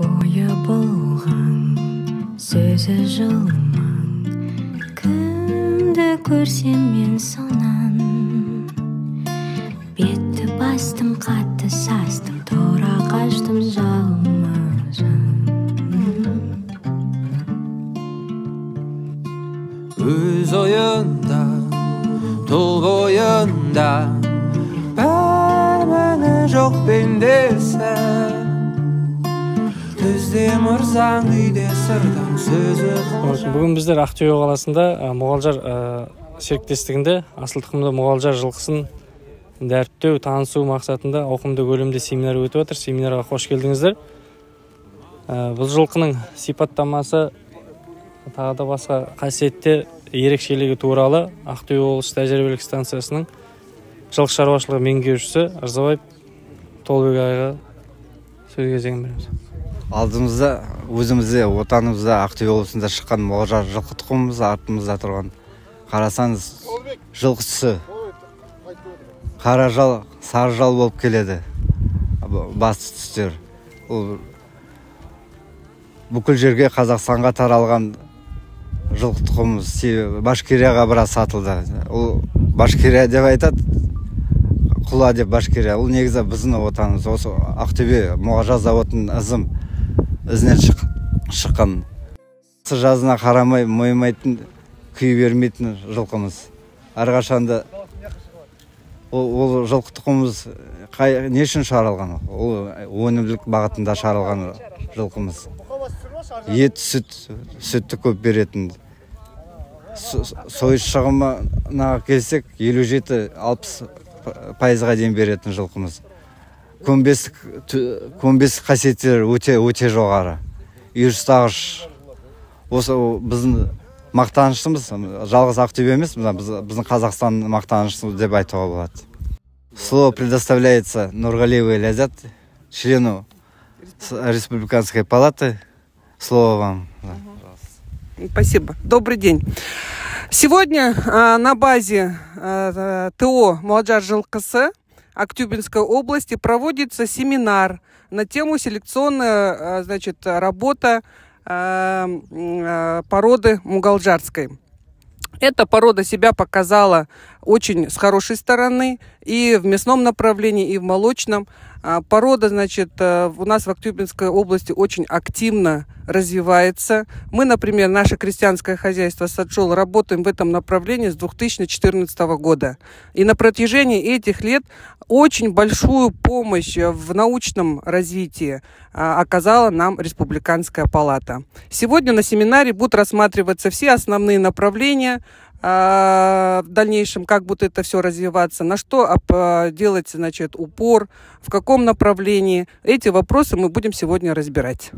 бойы болған сөзі жылмаң кімді көрсем мен сонан бетті бастым қатты састым тұра қаштым жалма жан өз ойында тұл бойында жоқ пендесі үйде сырдаң сөзі бүгін біздер ақтөбе қаласында ә, мұғалжар серіктестігінде асыл тұқымды мұғалжар жылқысын дәріптеу танысу мақсатында ауқымды көлемде семинар өтіп жатыр семинарға қош келдіңіздер. Бұл жылқының сипаттамасы тағы да басқа қасиеттер ерекшелігі туралы ақтөбе облыстық тәжірибелік станциясының жылқы шаруашылығы меңгерушісі ырзабаев толыбек ағайға сөз кезегін алдымызда өзімізде отанымызда ақтөбе облысында шыққан мұғалжар жылқы тұқымымыз артымызда тұрған. Қарасаңыз жылқы түсі қара жал сары жал болып келеді. Басты түстер. Ол бүкіл жерге қазақстанға таралған жылқы тұқымымыз себебі башкирияға біраз сатылды. Ол башкирия деп айтады. Құла деп башкирия ол негізі біздің отанымыз. Осы ақтөбе мұғажар заводының ізім ізінен шық, шыққан. Жазына қарамай мойымайтын күй бермейтін жылқымыз. Әрқашанда ол, ол жылқы тұқымымыз қай, не үшін шығарылған? Ол өнімділік бағытында шығарылған жылқымыз. Ет сүт сүтті көп беретін. Сойыс шығымына келсек елу жеті алпыс пайызға дейін беретін жылқымыз көнбестік көнбестік қасиеттері өте өте жоғары үйірістағыш осы біздің мақтанышымыз жалғыз ақтөбе емес мына біздің қазақстан мақтанышы деп айтуға болады слово предоставляется нургалиевой лязят члену республиканской палаты слово вам Спасибо. Добрый день. Сегодня э, на базе э, ТО «Молоджар ЖЛКС» Актюбинской области проводится семинар на тему селекционная э, значит, работа породы мугалджарской. Эта порода себя показала очень с хорошей стороны и в мясном направлении, и в молочном. А, порода, значит, э, у нас в Актюбинской области очень активно развивается. Мы, например, наше крестьянское хозяйство Саджол работаем в этом направлении с 2014 года. И на протяжении этих лет очень большую помощь в научном развитии а, оказала нам Республиканская палата. Сегодня на семинаре будут рассматриваться все основные направления в дальнейшем, как будет это все развиваться, на что делать, значит, упор, в каком направлении. Эти вопросы мы будем сегодня разбирать.